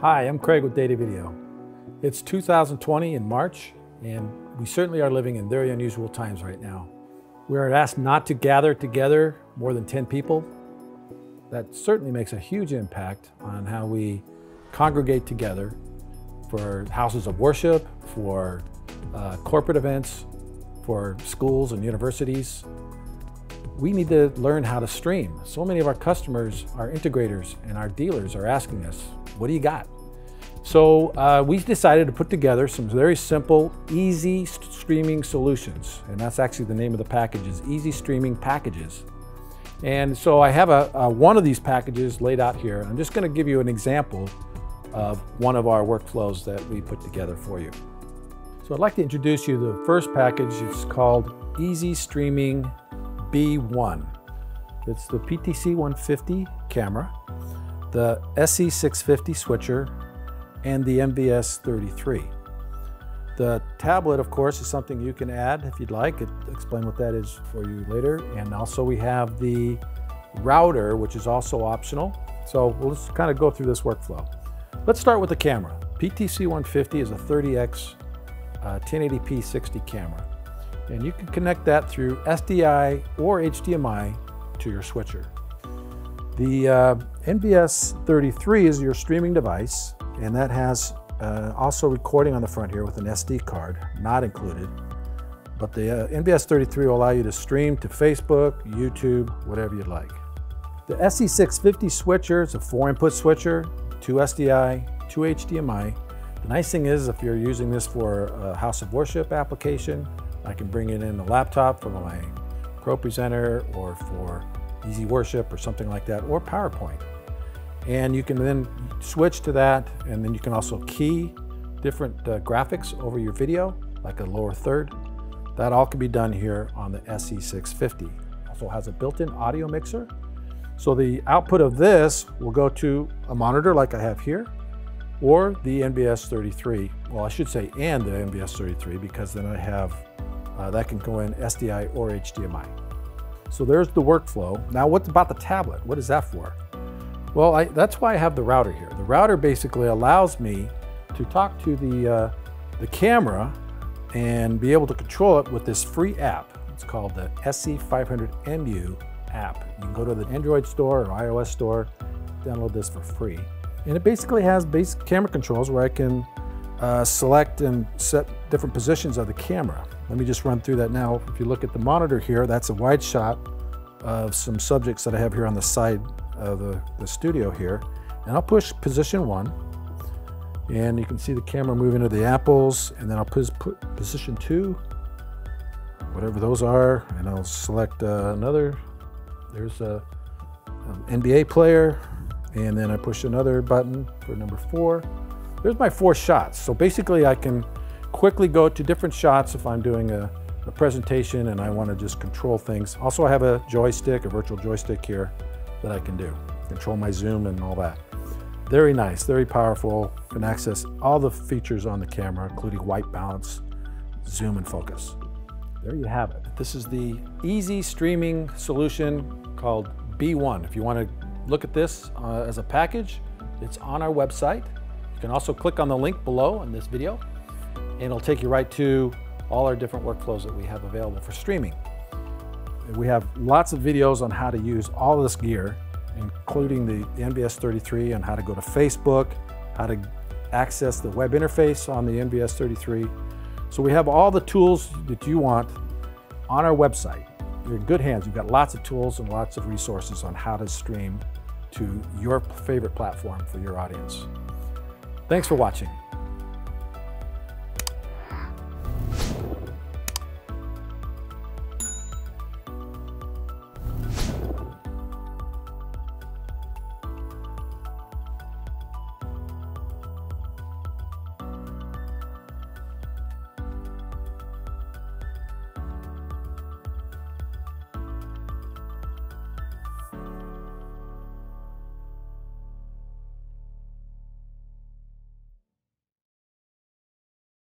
Hi, I'm Craig with Datavideo. It's 2020 in March, and we certainly are living in very unusual times right now. We are asked not to gather together more than 10 people. That certainly makes a huge impact on how we congregate together for houses of worship, for uh, corporate events, for schools and universities. We need to learn how to stream. So many of our customers, our integrators, and our dealers are asking us, what do you got? So uh, we decided to put together some very simple, easy streaming solutions. And that's actually the name of the package is EZ Streaming Packages. And so I have a, a one of these packages laid out here. I'm just gonna give you an example of one of our workflows that we put together for you. So I'd like to introduce you to the first package. It's called EZ Streaming B1. It's the PTC 150 camera the SE650 switcher, and the NVS33. The tablet, of course, is something you can add if you'd like. I'll explain what that is for you later. And also we have the router, which is also optional. So we'll just kind of go through this workflow. Let's start with the camera. PTC 150 is a 30X uh, 1080p 60 camera. And you can connect that through SDI or HDMI to your switcher. The uh, NVS33 is your streaming device, and that has uh, also recording on the front here with an SD card, not included. But the uh, NVS33 will allow you to stream to Facebook, YouTube, whatever you'd like. The SE650 switcher is a four input switcher, two SDI, two HDMI. The nice thing is if you're using this for a house of worship application, I can bring it in a laptop for my ProPresenter or for Easy Worship or something like that, or PowerPoint. And you can then switch to that, and then you can also key different uh, graphics over your video, like a lower third. That all can be done here on the SE650. Also has a built-in audio mixer. So the output of this will go to a monitor like I have here, or the NVS 33. Well, I should say and the NVS 33 because then I have, uh, that can go in SDI or HDMI. So there's the workflow. Now what about the tablet? What is that for? Well, I, that's why I have the router here. The router basically allows me to talk to the, uh, the camera and be able to control it with this free app. It's called the SE500MU app. You can go to the Android store or iOS store, download this for free. And it basically has basic camera controls where I can uh, select and set different positions of the camera. Let me just run through that now. If you look at the monitor here, that's a wide shot of some subjects that I have here on the side of the, the studio here. And I'll push position one. And you can see the camera move into the apples. And then I'll put position two, whatever those are. And I'll select uh, another. There's a, an NBA player. And then I push another button for number four. There's my four shots. So basically I can quickly go to different shots if I'm doing a, a presentation and I want to just control things. Also, I have a joystick, a virtual joystick here that I can do. Control my zoom and all that. Very nice, very powerful. Can access all the features on the camera, including white balance, zoom and focus. There you have it. This is the easy streaming solution called B1. If you want to look at this uh, as a package, it's on our website. You can also click on the link below in this video and it'll take you right to all our different workflows that we have available for streaming. We have lots of videos on how to use all this gear, including the NVS33 and how to go to Facebook, how to access the web interface on the NVS33. So we have all the tools that you want on our website. You're in good hands. You've got lots of tools and lots of resources on how to stream to your favorite platform for your audience. Thanks for watching.